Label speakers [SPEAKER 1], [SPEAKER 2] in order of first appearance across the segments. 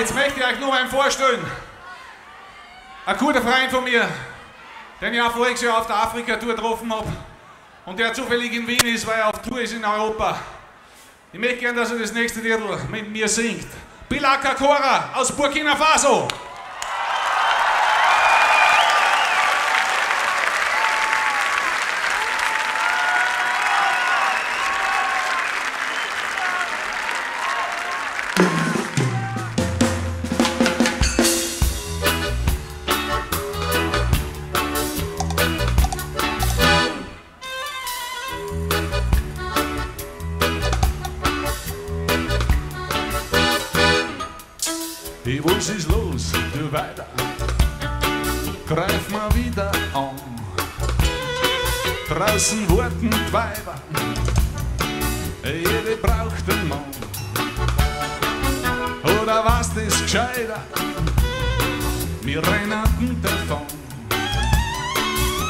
[SPEAKER 1] jetzt möchte ich euch nur einen vorstellen. Ein guter Freund von mir, den ich auch voriges Jahr auf der Afrika-Tour getroffen habe und der zufällig in Wien ist, weil er auf Tour ist in Europa. Ich möchte gerne, dass er das nächste Lied mit mir singt. Bilaka Kora aus Burkina Faso. Hey, was ist los, du weiter? Greif mal wieder an. Draußen warten die Weiber, jede braucht einen Mann. Oder was das gescheiter? Wir rennen davon,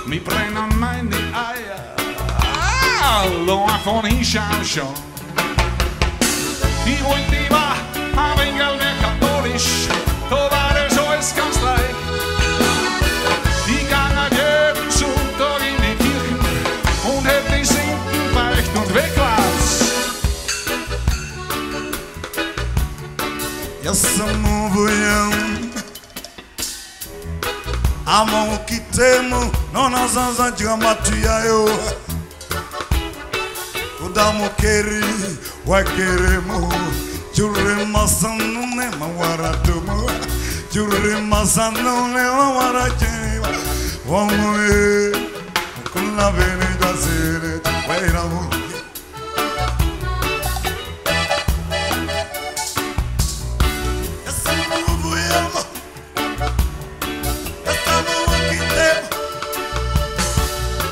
[SPEAKER 1] wir brennen meine Eier. Ah, von hinschauen schon. Ich wollte die war, aber ich
[SPEAKER 2] esse movião A mão que temo não nas asas de amatia é eu. Kudamo é wakeremo Jurema sanu ne mawaratumo Jurema sanu ne mawaratumo Wamoe Kunlavena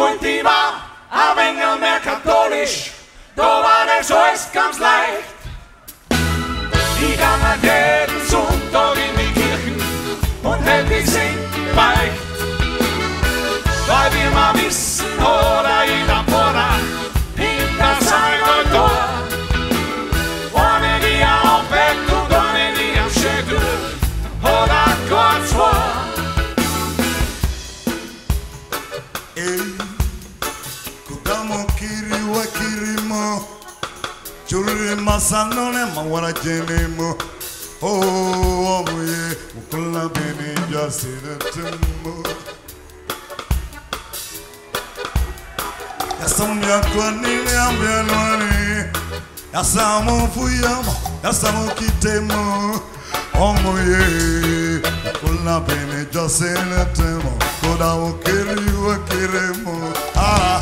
[SPEAKER 1] war ein wenig mehr katholisch, da war das alles ganz leicht. Ich ging jeden Sonntag in die Kirchen und hätte die Sünden beicht. Weil wir mal wissen, oder jeder Bruder hinter seinem Tor, ohne die aufweckt und ohne die am Schädel oder kurz vor.
[SPEAKER 2] Chulli masalone mawara jene mo. Oh omuye ukula beni jasire temo. Yasamya kwani ambyalwani Yasamu fuyama yasamu kitemo Omuye ukula beni jasire temo. Koda ukiri wakiremo Ah.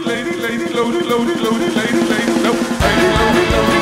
[SPEAKER 1] lady, lady, lady, loaded, loaded, loaded, lady, lady, no, lady, loaded, loaded.